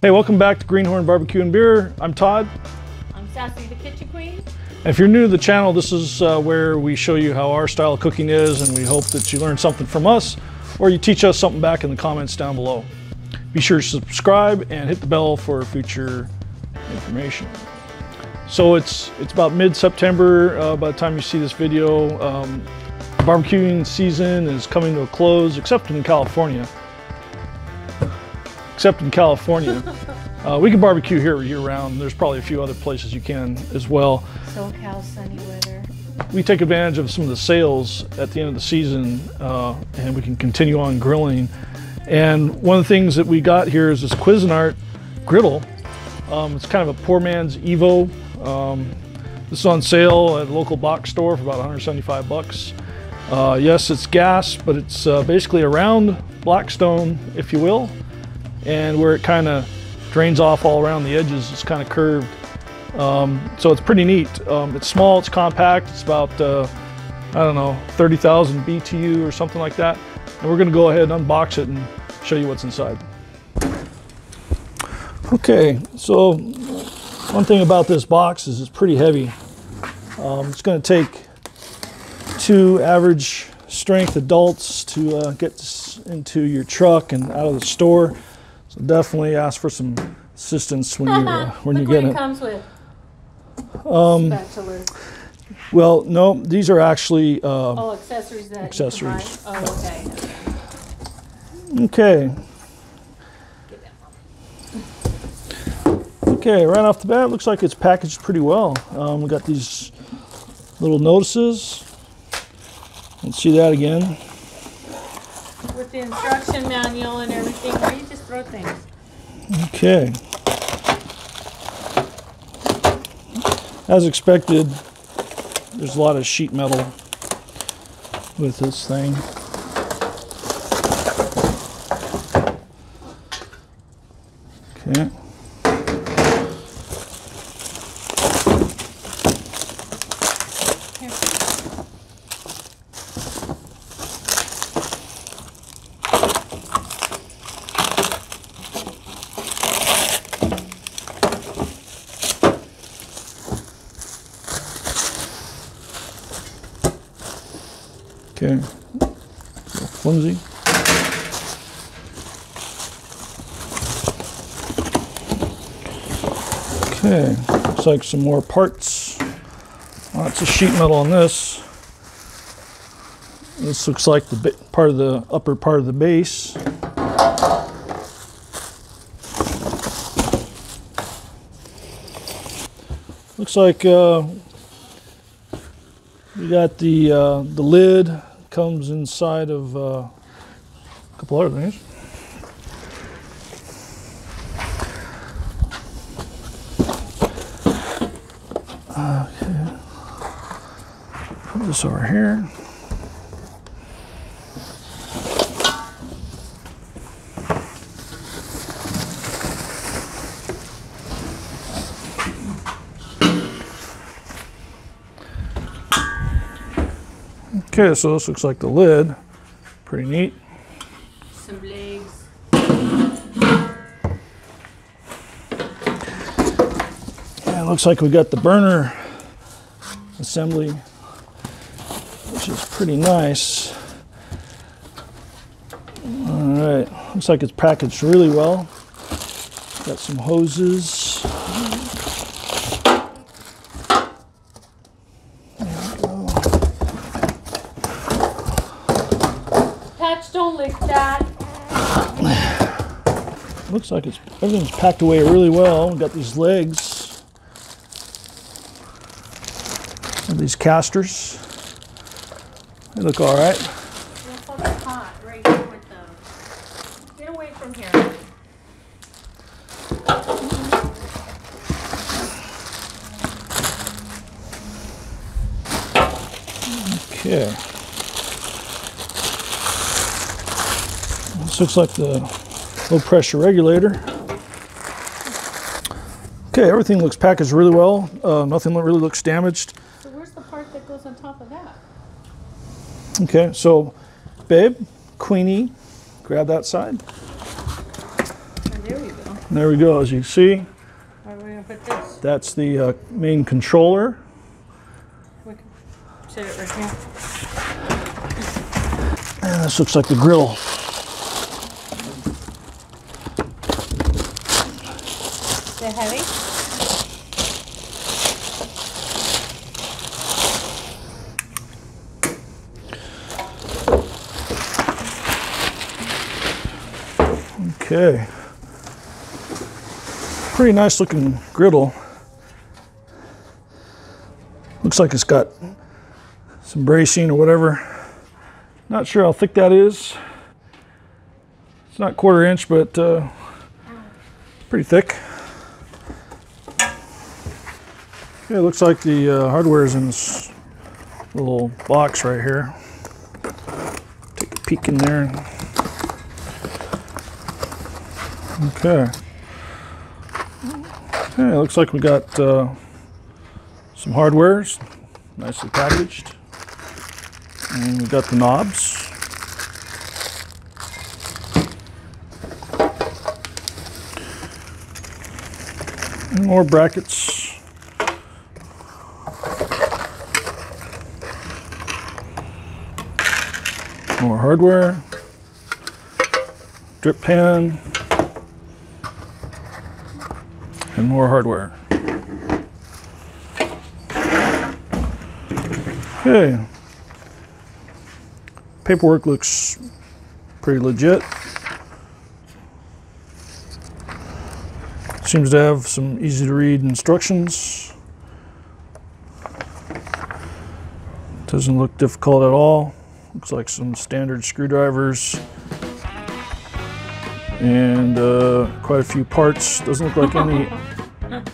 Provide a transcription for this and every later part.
Hey, welcome back to Greenhorn Barbecue and Beer. I'm Todd. I'm Sassy the Kitchen Queen. If you're new to the channel, this is uh, where we show you how our style of cooking is, and we hope that you learn something from us or you teach us something back in the comments down below. Be sure to subscribe and hit the bell for future information. So it's it's about mid-September uh, by the time you see this video. Um, barbecuing season is coming to a close, except in California. Except in California. Uh, we can barbecue here year round. There's probably a few other places you can as well. SoCal sunny weather. We take advantage of some of the sales at the end of the season uh, and we can continue on grilling. And one of the things that we got here is this Cuisinart griddle. Um, it's kind of a poor man's Evo. Um, this is on sale at a local box store for about 175 bucks. Uh, yes, it's gas, but it's uh, basically a round Blackstone, if you will, and where it kind of drains off all around the edges, it's kind of curved. Um, so it's pretty neat. Um, it's small, it's compact, it's about, uh, I don't know, 30,000 BTU or something like that. And we're gonna go ahead and unbox it and show you what's inside. Okay, so one thing about this box is it's pretty heavy. Um, it's gonna take two average strength adults to uh, get this into your truck and out of the store. So definitely ask for some assistance when you uh, when you get it comes with. Um, Spatula. well, no, these are actually uh, Oh, accessories that accessories. You can buy. Oh, okay. okay. Get that one. Okay, right off the bat, looks like it's packaged pretty well. Um, we got these little notices. Let's see that again. With the instruction manual and everything, where you just throw things. Okay. As expected, there's a lot of sheet metal with this thing. Okay. Here. Okay. A little Okay. Looks like some more parts. Lots of sheet metal on this. This looks like the part of the upper part of the base. Looks like uh, we got the uh, the lid comes inside of uh, a couple other things. Okay. Put this over here. Okay, so this looks like the lid. Pretty neat. Some legs. Yeah, it looks like we got the burner assembly, which is pretty nice. All right, looks like it's packaged really well. Got some hoses. Don't lick that. Looks like it's everything's packed away really well. We got these legs. And these casters. They look all right. You're hot right here with them. Get away from here. Okay. This looks like the low pressure regulator. Okay, everything looks packaged really well. Uh, nothing really looks damaged. So where's the part that goes on top of that? Okay, so babe, Queenie, grab that side. Oh, there we go. There we go. As you see, Where are we gonna put this? that's the uh, main controller. We can sit it right here. And this looks like the grill. Is it heavy? Okay. Pretty nice looking griddle. Looks like it's got some bracing or whatever. Not sure how thick that is. It's not quarter inch, but uh, pretty thick. Okay, it looks like the uh, hardware is in this little box right here. Take a peek in there. Okay. Okay, looks like we got uh, some hardwares, nicely packaged. And we got the knobs. And more brackets. More hardware. Drip pan. And more hardware. Okay. Paperwork looks pretty legit. Seems to have some easy to read instructions. Doesn't look difficult at all. Looks like some standard screwdrivers and uh, quite a few parts. Doesn't look like any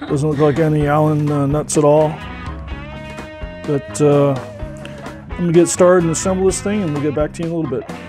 doesn't look like any Allen uh, nuts at all. But uh, I'm gonna get started and assemble this thing, and we'll get back to you in a little bit.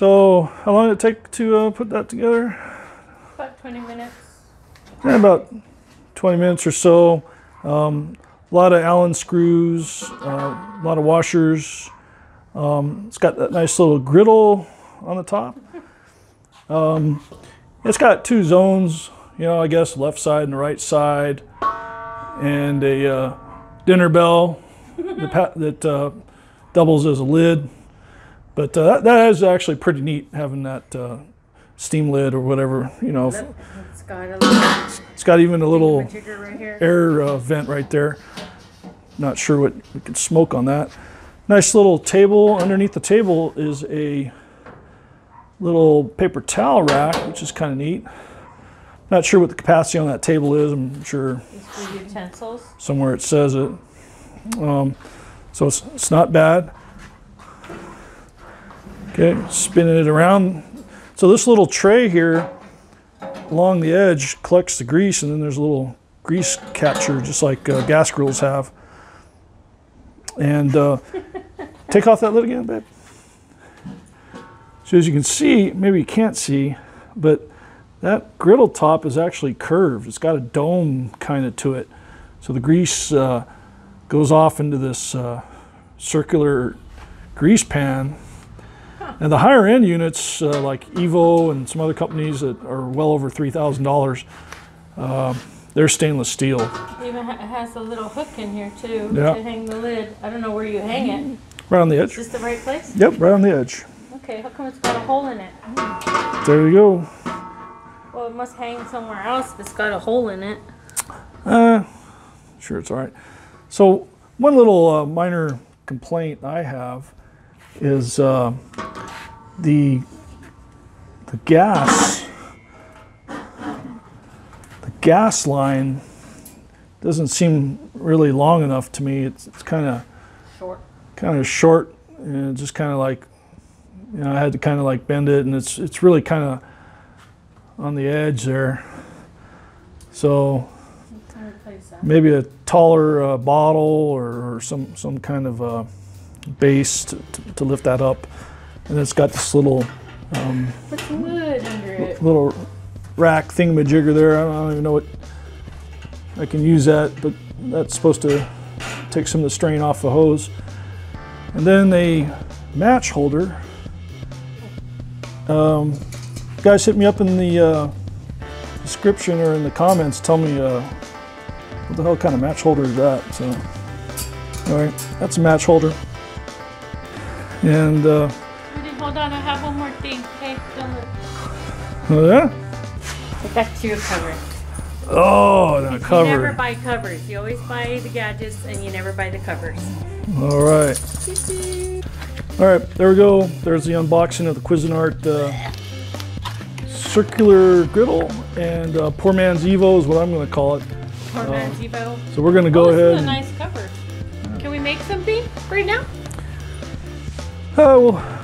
So, how long did it take to uh, put that together? About 20 minutes. Yeah, about 20 minutes or so. Um, a lot of Allen screws, uh, a lot of washers. Um, it's got that nice little griddle on the top. Um, it's got two zones, you know, I guess left side and the right side, and a uh, dinner bell that, that uh, doubles as a lid. But uh, that, that is actually pretty neat having that uh, steam lid or whatever, you know. It's got a little It's got even a little right air uh, vent right there. Not sure what we could smoke on that. Nice little table. Underneath the table is a little paper towel rack, which is kind of neat. Not sure what the capacity on that table is. I'm sure These for utensils. somewhere it says it. Um, so it's, it's not bad. Okay, spinning it around. So this little tray here along the edge collects the grease, and then there's a little grease catcher, just like uh, gas grills have. And uh, take off that lid again, babe. So as you can see, maybe you can't see, but that griddle top is actually curved. It's got a dome kind of to it. So the grease uh, goes off into this uh, circular grease pan. And the higher end units, uh, like Evo and some other companies that are well over $3,000, uh, they're stainless steel. Even ha- has a little hook in here too Yeah. to hang the lid. I don't know where you hang it. Right on the edge. Is this the right place? Yep, right on the edge. Okay, how come it's got a hole in it? There you go. Well, it must hang somewhere else if it's got a hole in it. Uh, sure, it's all right. So, one little uh, minor complaint I have is uh, the the gas the gas line doesn't seem really long enough to me. It's, it's kind of Short. kind of short and just kind of like you know I had to kind of like bend it and it's it's really kind of on the edge there. So Let's replace that. maybe a taller uh, bottle or, or some some kind of uh, base to, to, to lift that up, and it's got this little Put some wood under it. little rack thingamajigger there. I don't, I don't even know what I can use that, but that's supposed to take some of the strain off the hose. And then a match holder. Um, guys, hit me up in the uh, description or in the comments. Tell me uh, what the hell kind of match holder is that. So, all right, that's a match holder. And uh, hold on, I have one more thing. Okay, don't look. oh yeah. I got you a cover. Oh, the You never buy covers. You always buy the gadgets and you never buy the covers. All right. All right, there we go. There's the unboxing of the Cuisinart uh, circular griddle and uh, poor man's Evo is what I'm going to call it. Poor man's Evo. So we're going to Oh, go this ahead. is a nice cover. Can we make something right now? Uh, well,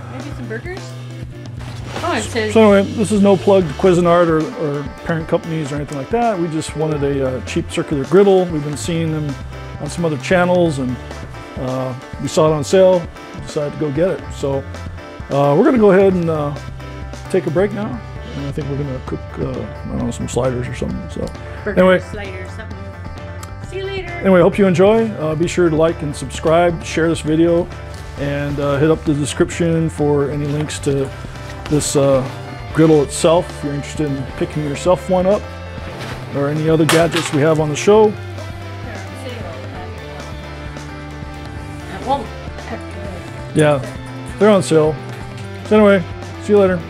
burgers? Oh, it says so anyway, this is no plug to Cuisinart or, or parent companies or anything like that. We just wanted a uh, cheap circular griddle. We've been seeing them on some other channels, and uh, we saw it on sale. We decided to go get it. So uh, we're going to go ahead and uh, take a break now. And I think we're going to cook, uh, I don't know, some sliders or something. So burger anyway. slider something. See you later. anyway, hope you enjoy. Uh, be sure to like and subscribe, share this video, and uh, hit up the description for any links to this uh, griddle itself if you're interested in picking yourself one up or any other gadgets we have on the show. Here, I'm sitting all the time. At Walmart. Yeah, they're on sale. So anyway, see you later.